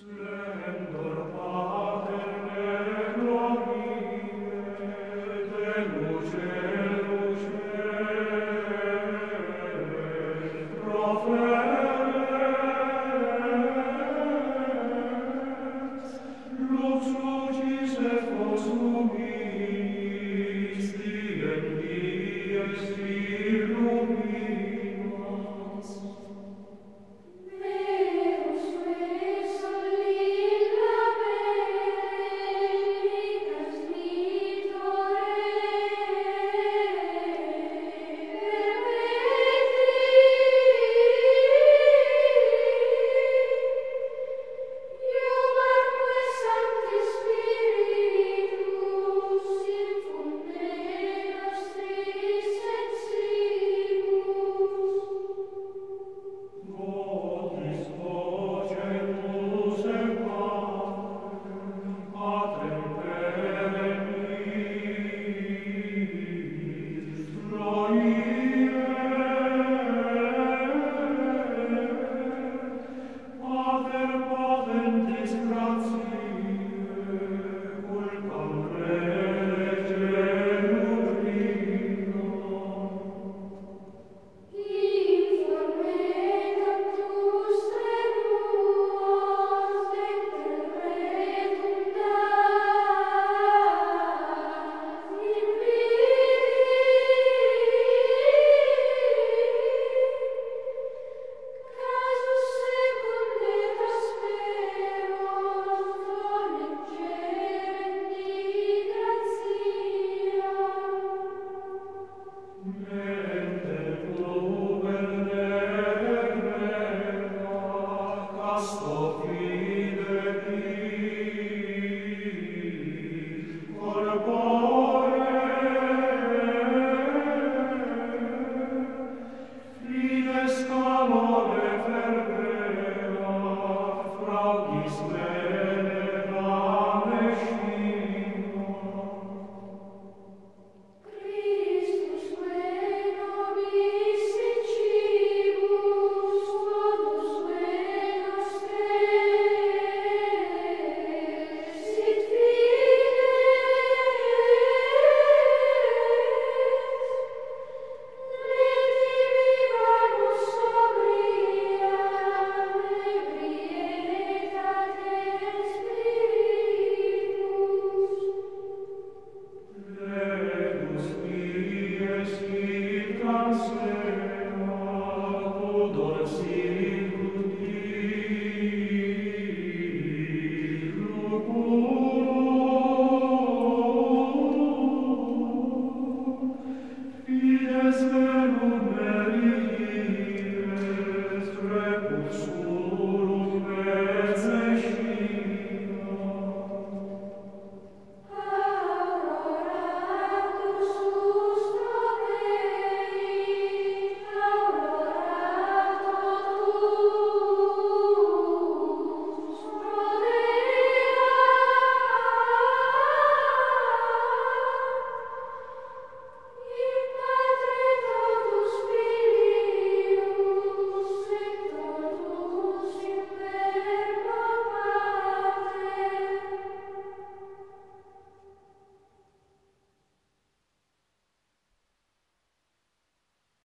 Splendid